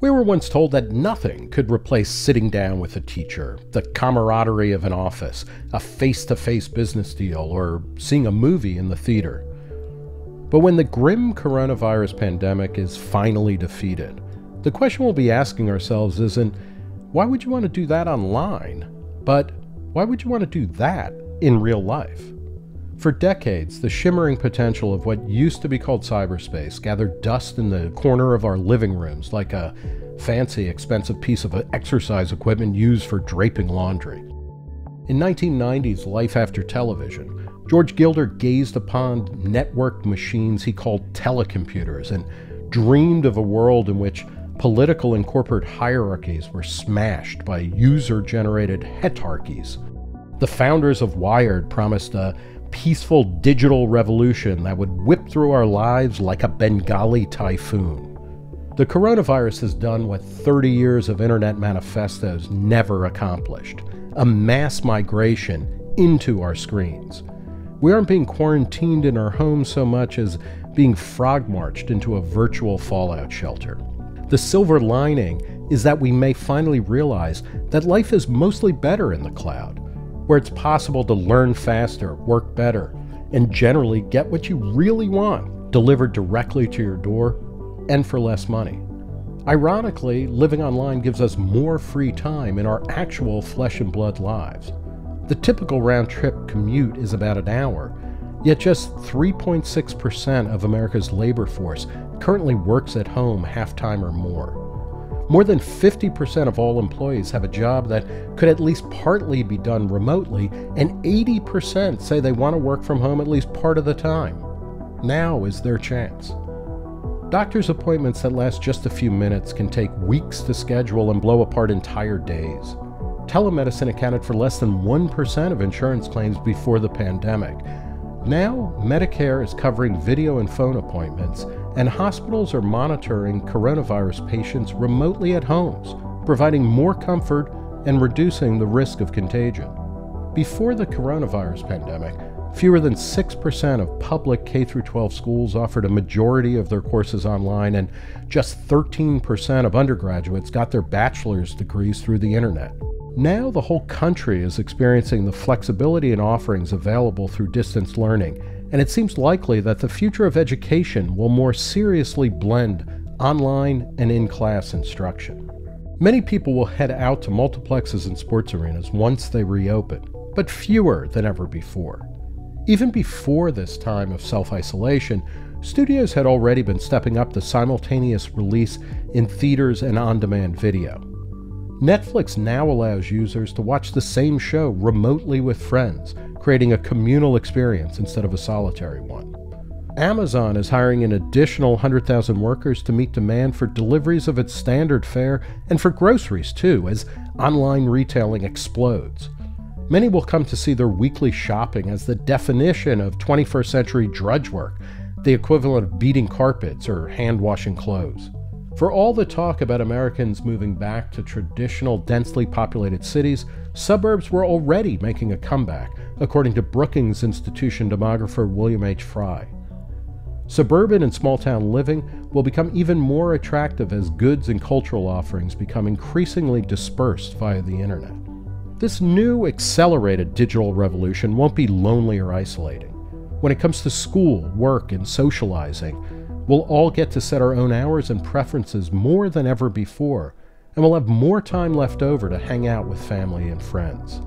We were once told that nothing could replace sitting down with a teacher, the camaraderie of an office, a face to face business deal, or seeing a movie in the theater. But when the grim coronavirus pandemic is finally defeated, the question we'll be asking ourselves isn't, why would you want to do that online? But why would you want to do that in real life? For decades, the shimmering potential of what used to be called cyberspace gathered dust in the corner of our living rooms like a fancy, expensive piece of exercise equipment used for draping laundry. In 1990's Life After Television, George Gilder gazed upon networked machines he called telecomputers and dreamed of a world in which political and corporate hierarchies were smashed by user generated heterarchies. The founders of Wired promised a peaceful digital revolution that would whip through our lives like a Bengali typhoon. The coronavirus has done what 30 years of internet manifestos never accomplished a mass migration into our screens. We aren't being quarantined in our homes so much as being frog marched into a virtual fallout shelter. The silver lining is that we may finally realize that life is mostly better in the cloud where it's possible to learn faster, work better, and generally get what you really want delivered directly to your door and for less money. Ironically, living online gives us more free time in our actual flesh and blood lives. The typical round trip commute is about an hour, yet just 3.6% of America's labor force currently works at home half time or more. More than 50% of all employees have a job that could at least partly be done remotely, and 80% say they want to work from home at least part of the time. Now is their chance. Doctor's appointments that last just a few minutes can take weeks to schedule and blow apart entire days. Telemedicine accounted for less than 1% of insurance claims before the pandemic. Now, Medicare is covering video and phone appointments, and hospitals are monitoring coronavirus patients remotely at homes, providing more comfort and reducing the risk of contagion. Before the coronavirus pandemic, fewer than 6% of public K 12 schools offered a majority of their courses online, and just 13% of undergraduates got their bachelor's degrees through the internet. Now, the whole country is experiencing the flexibility and offerings available through distance learning and it seems likely that the future of education will more seriously blend online and in class instruction. Many people will head out to multiplexes and sports arenas once they reopen, but fewer than ever before. Even before this time of self isolation, studios had already been stepping up the simultaneous release in theaters and on demand video. Netflix now allows users to watch the same show remotely with friends, creating a communal experience instead of a solitary one. Amazon is hiring an additional 100,000 workers to meet demand for deliveries of its standard fare and for groceries too, as online retailing explodes. Many will come to see their weekly shopping as the definition of 21st century drudge work, the equivalent of beating carpets or hand washing clothes. For all the talk about Americans moving back to traditional, densely populated cities, suburbs were already making a comeback, according to Brookings Institution demographer William H. Frey. Suburban and small town living will become even more attractive as goods and cultural offerings become increasingly dispersed via the internet. This new accelerated digital revolution won't be lonely or isolating. When it comes to school, work, and socializing, We'll all get to set our own hours and preferences more than ever before, and we'll have more time left over to hang out with family and friends.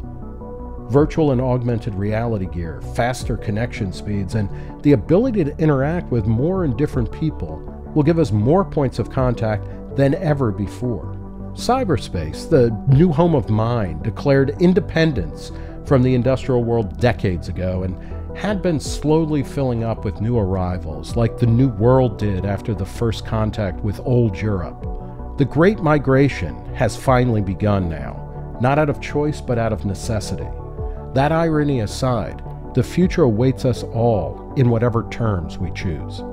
Virtual and augmented reality gear, faster connection speeds, and the ability to interact with more and different people will give us more points of contact than ever before. Cyberspace, the new home of mind, declared independence from the industrial world decades ago and had been slowly filling up with new arrivals, like the New World did after the first contact with Old Europe. The Great Migration has finally begun now, not out of choice but out of necessity. That irony aside, the future awaits us all in whatever terms we choose.